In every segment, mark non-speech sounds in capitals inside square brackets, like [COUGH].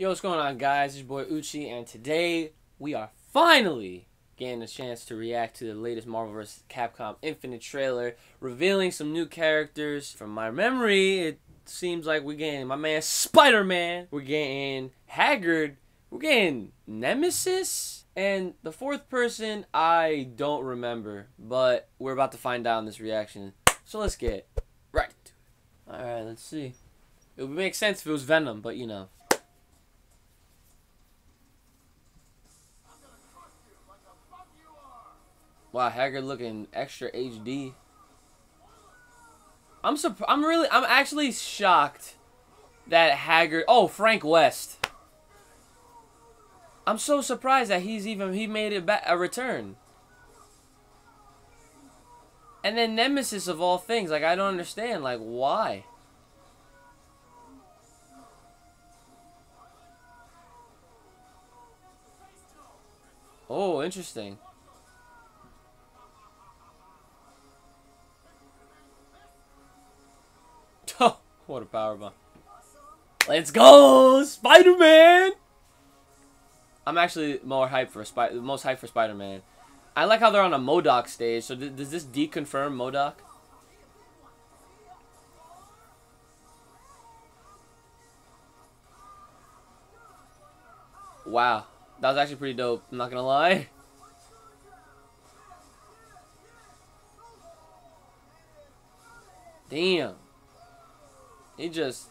Yo, what's going on, guys? It's your boy Uchi, and today we are finally getting a chance to react to the latest Marvel vs. Capcom Infinite trailer, revealing some new characters. From my memory, it seems like we're getting my man Spider Man, we're getting Haggard, we're getting Nemesis, and the fourth person I don't remember, but we're about to find out in this reaction. So let's get right to it. Alright, let's see. It would make sense if it was Venom, but you know. Wow, Haggard looking extra HD. I'm surp- I'm really I'm actually shocked that Haggard Oh, Frank West. I'm so surprised that he's even he made it back a return. And then Nemesis of all things, like I don't understand like why. Oh, interesting. What a power bomb. Let's go, Spider-Man! I'm actually more hyped for Spider, most hyped for Spider-Man. I like how they're on a MODOK stage. So does this deconfirm MODOK? Wow, that was actually pretty dope. I'm not gonna lie. [LAUGHS] Damn. He just...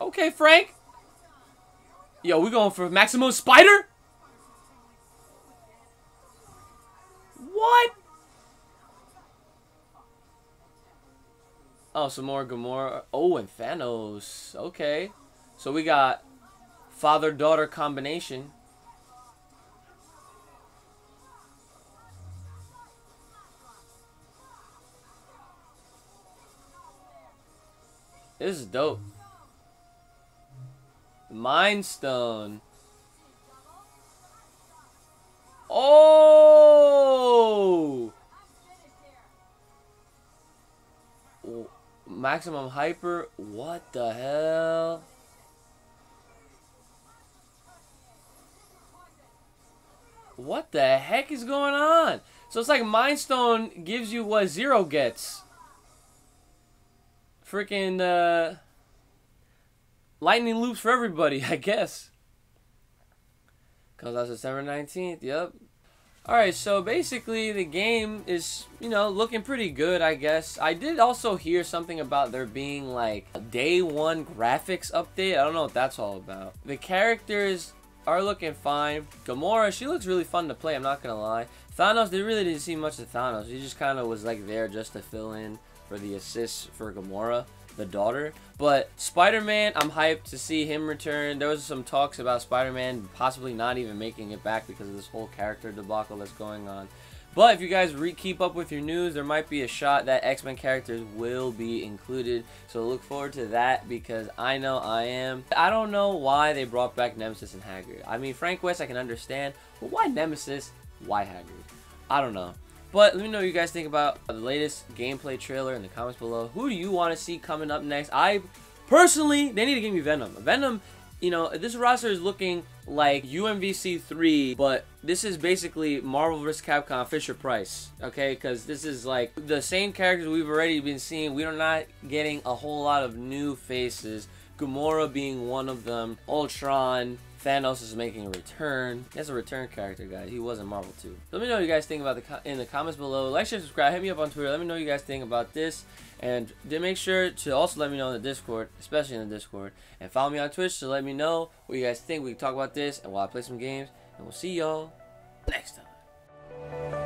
Okay, Frank. Yo, we going for Maximum Spider? What? Oh, some more Gamora. Oh, and Thanos. Okay. So we got father-daughter combination. This is dope. Mind Stone. Oh! Maximum Hyper? What the hell? What the heck is going on? So it's like Mind Stone gives you what Zero gets freaking uh, lightning loops for everybody, [LAUGHS] I guess. Comes out September 19th, yep. Alright, so basically the game is, you know, looking pretty good, I guess. I did also hear something about there being, like, a day one graphics update. I don't know what that's all about. The characters are looking fine. Gamora, she looks really fun to play, I'm not gonna lie. Thanos, they really didn't see much of Thanos. He just kind of was, like, there just to fill in for the assists for Gamora, the daughter. But Spider-Man, I'm hyped to see him return. There was some talks about Spider-Man possibly not even making it back because of this whole character debacle that's going on. But if you guys keep up with your news, there might be a shot that X-Men characters will be included. So look forward to that because I know I am. I don't know why they brought back Nemesis and Haggard. I mean, Frank West I can understand, but why Nemesis? Why Haggard? I don't know. But let me know what you guys think about the latest gameplay trailer in the comments below. Who do you want to see coming up next? I personally, they need to give me Venom. Venom, you know, this roster is looking like UMVC 3, but this is basically Marvel vs. Capcom Fisher Price, okay? Because this is like the same characters we've already been seeing. We are not getting a whole lot of new faces. Gamora being one of them, Ultron, Thanos is making a return. Has a return character, guys. He was in Marvel too. Let me know what you guys think about the in the comments below. Like, share, subscribe. Hit me up on Twitter. Let me know what you guys think about this. And make sure to also let me know in the Discord, especially in the Discord. And follow me on Twitch to let me know what you guys think. We can talk about this and while I play some games. And we'll see y'all next time.